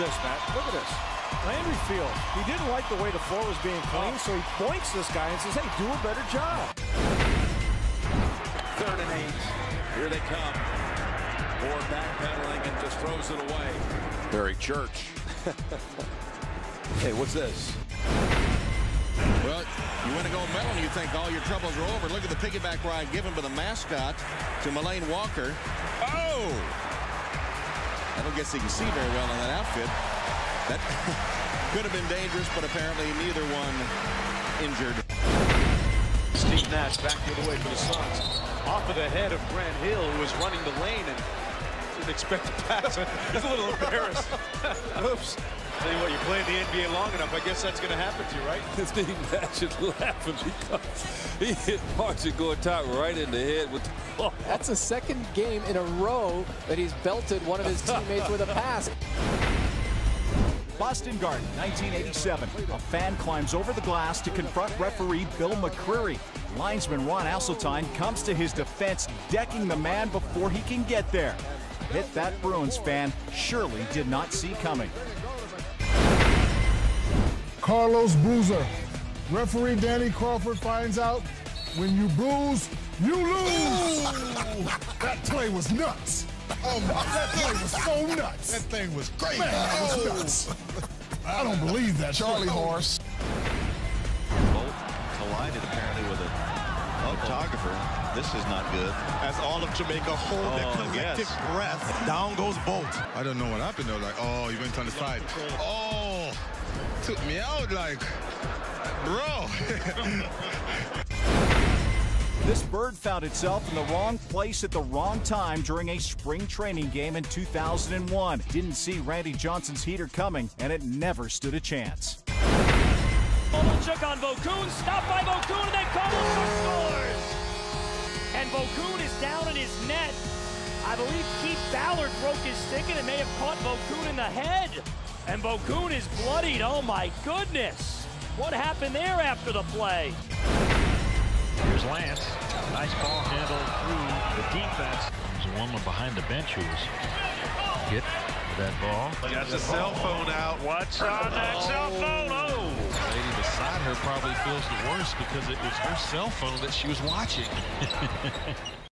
this, Matt. Look at this. Landry Field. He didn't like the way the floor was being cleaned, so he points this guy and says, hey, do a better job. Third and eight. Here they come. Moore backpedaling and just throws it away. Barry Church. hey, what's this? Well, you win a gold medal and you think all your troubles are over. Look at the piggyback ride given by the mascot to Melaine Walker. Oh! I don't guess he can see very well in that outfit. That could have been dangerous, but apparently neither one injured. Steve Nash back the other way for the Suns. Off of the head of Grant Hill, who was running the lane and didn't expect to pass it. He's a little embarrassed. Oops. Tell you what, you're playing the NBA long enough, I guess that's going to happen to you, right? Steve Nash is laughing because he hit Marcin Gortat right in the head with the ball. That's a second game in a row that he's belted one of his teammates with a pass. Boston Garden, 1987. A fan climbs over the glass to confront referee Bill McCreary. Linesman Ron Asselstine comes to his defense, decking the man before he can get there. Hit that Bruins fan surely did not see coming. Carlos Boozer. Referee Danny Crawford finds out when you bruise, you lose. that play was nuts. Oh, my, that play was so nuts. That thing was great. Man, that was oh. nuts. I don't believe that. Charlie horse. Bolt collided apparently with a photographer. This is not good. As all of Jamaica hold Oh, their collective yes. breath, down goes Bolt. I don't know what happened though. Like, oh, he went on the side. Oh, took me out like, bro. This bird found itself in the wrong place at the wrong time during a spring training game in 2001. Didn't see Randy Johnson's heater coming, and it never stood a chance. Kovalchuk on Vokoun, stopped by Vokoun, and then Kovalchuk scores! And Vokoun is down in his net. I believe Keith Ballard broke his stick, and it may have caught Vokoun in the head. And Vokoun is bloodied. Oh my goodness! What happened there after the play? Here's Lance. Nice ball handled through the defense. There's a woman behind the bench who was hit with that ball. Got the cell phone out. What's on that oh. cell phone? Oh! The lady beside her probably feels the worst because it was her cell phone that she was watching.